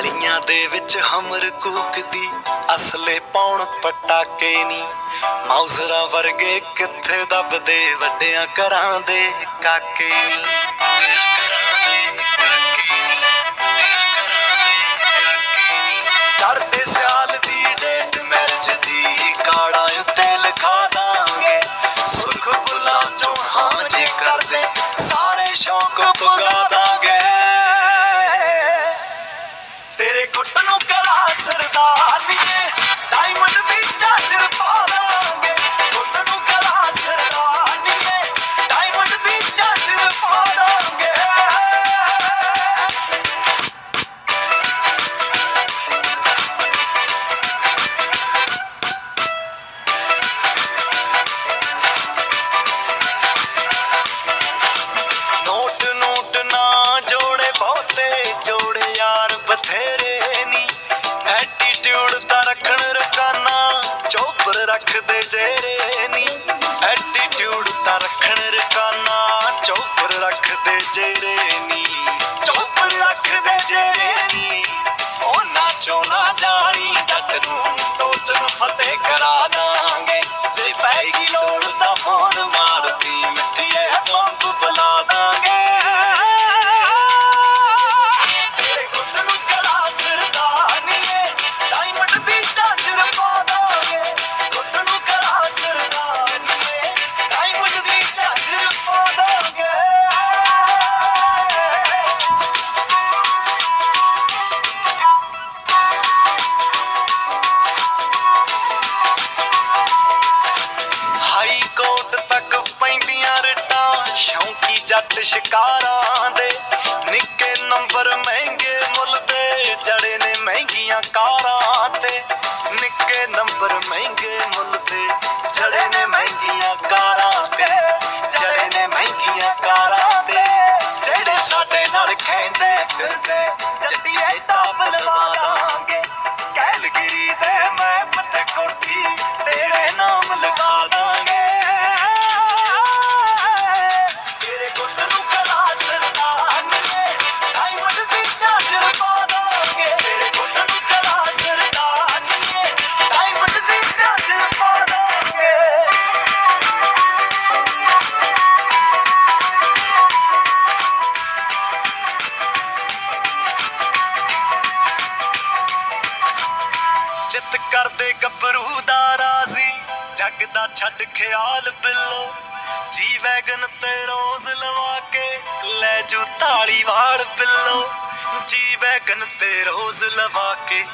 ਗਲੀਆਂ ਦੇ ਵਿੱਚ ਹਮਰ ਕੂਕਦੀ, ਅਸਲੇ ਪਾਉਣ ਪਟਾਕੇ ਨਹੀਂ ਮਾਊਜ਼ਰਾਂ ਵਰਗੇ ਕਿੱਥੇ ਦੱਬਦੇ, ਵੱਡਿਆਂ ਘਰਾਂ ਦੇ ਕਾਕੇ ਚੜਦੇ ਸਿਆਲ ਦੀ ਡੇਟ ਮੈਰਿਜ ਦੀ ਕਾੜਾ ਉੱਤੇ ਲਿਖਾ ਦਾਂਗੇ। ਸੁਖ ਬੁਲਾ ਚੋਂ ਹਾਂ ਜੇ ਕਰਦੇ, ਸਾਰੇ ਸ਼ੌਕ ਪੁਗਾ put no ਰੱਖਦੇ ਜੇਰੇ ਨੀ ਐਟੀਟਿਊਡ ਤਾਂ ਰੱਖਣ ਰਕਾਨਾ ਚੋਪਰ ਰੱਖਦੇ ਜੇਰੇ ਨੀ। ਚੋਪਰ ਰੱਖਦੇ ਜੇਰੇ ਨੀ ਉਹ ਨਾਚੋ ਨਾ ਜਾਣੀ, ਜੱਟ ਨੂੰ ਟੋਚਨ ਫਤਿਹ ਕਰਾ ਦਾਂਗੇ। ਜੇ ਪੈਗੀ ਲੋੜ ਤੱਕ ਪੈਂਦੀਆਂ ਸ਼ੌਂਕੀ ਜੱਟ ਸ਼ਿਕਾਰਾਂ ਦੇ। ਨਿੱਕੇ ਨੰਬਰ ਮਹਿੰਗੇ ਮੁੱਲ ਦੇ, ਜੜੇ ਨੇ ਮਹਿੰਗੀਆਂ ਕਾਰਾਂ ਤੇ। ਨਿੱਕੇ ਨੰਬਰ ਮਹਿੰਗੇ ਮੁੱਲ ਦੇ, ਜੜੇ ਨੇ ਮਹਿੰਗੀਆਂ ਚਿੱਤ ਕਰਦੇ ਗੱਭਰੂ ਦਾ ਰਾਜ਼ੀ। ਜੱਗ ਦਾ ਛੱਡ ਖਿਆਲ ਬਿੱਲੋ। ਜੀ ਵੈਗਨ ਤੇ ਰੋਜ਼ ਲਵਾ ਕੇ ਲੈ ਜੂ ਤਾਲੀ ਵਾਲ ਬਿੱਲੋ। ਜੀ ਵੈਗਨ ਤੇ ਰੋਜ਼ ਲਵਾ ਕੇ